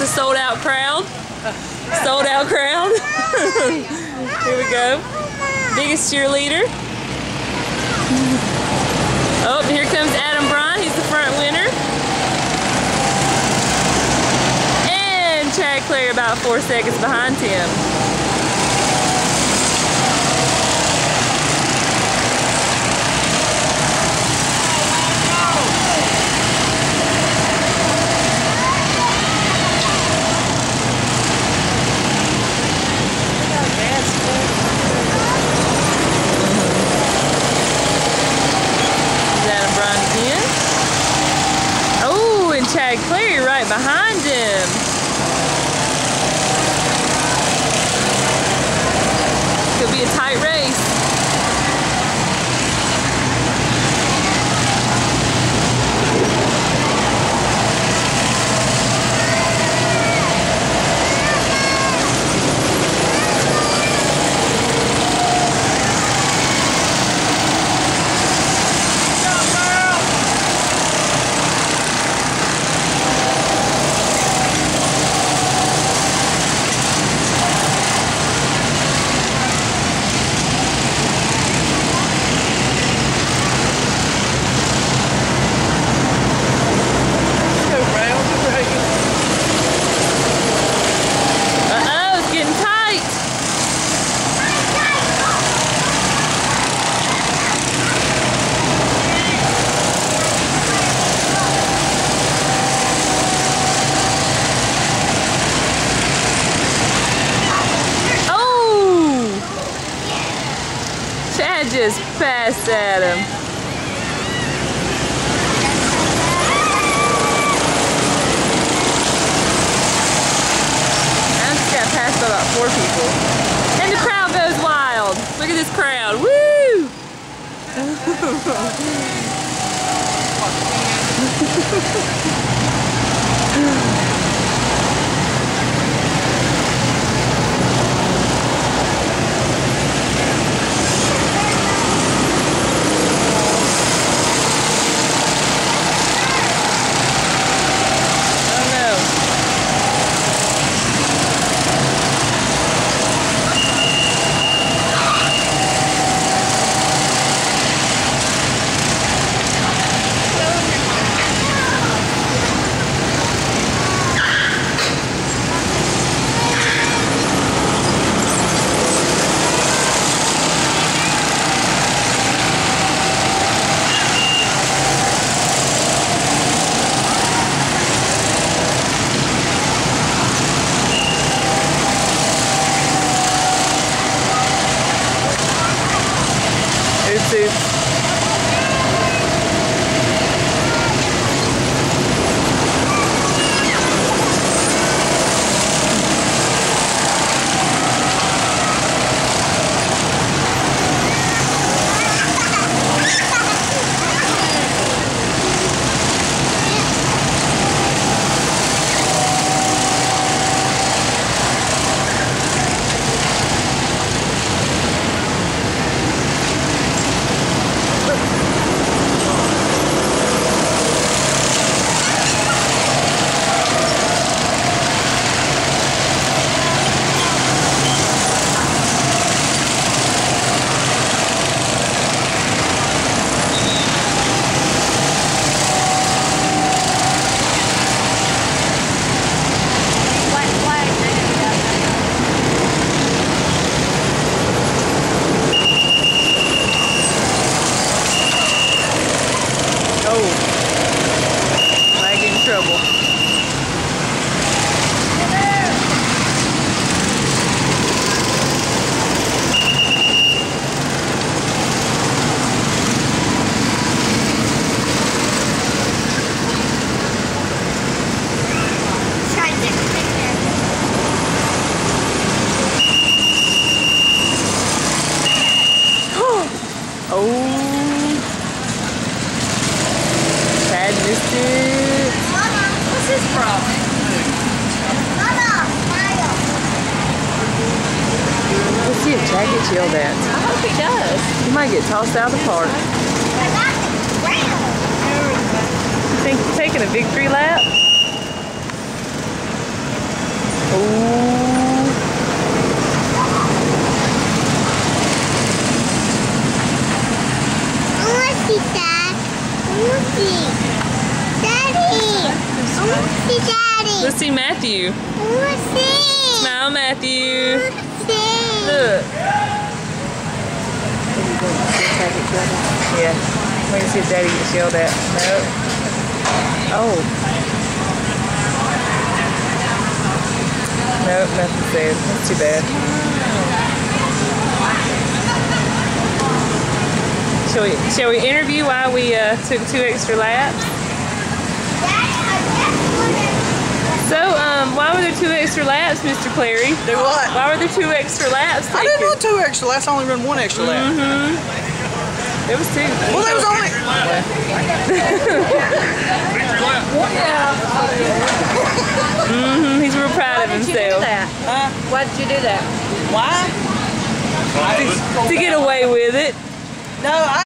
us a sold out crowd. Sold out crowd. Here we go. Biggest cheerleader. Oh, here comes Adam Bryant. He's the front winner. And Chad Clary about four seconds behind him. Adam Bryant again. Oh, and Chad Clary right behind him. Could be a tight race. Uh-oh, it's getting tight. Oh! Chad I just passed by about four people. And the crowd goes wild. Look at this crowd. Woo! missed it. What's his problem? Let's see if Chad gets yelled at. I hope he does. He might get tossed out of the park. You think you're taking a victory lap? Ooh. I want to see Dad. I want to see Daddy. I want to see Daddy. Let's see Matthew. I want see. Smile, Matthew. want to see. Look. Yeah. Wait and see if Daddy gets yelled at. Nope. Oh. Nope, nothing said. That's too bad. Shall we, shall we interview why we uh, took two extra laps? So, um, why were there two extra laps, Mr. Clary? Do what? Why were there two extra laps I didn't run two extra laps. I only run one extra lap. There was two. Well, there was only. Mhm, he's real proud of Why did you do himself. that? Huh? Why did you do that? Why? To get away with it. No, I.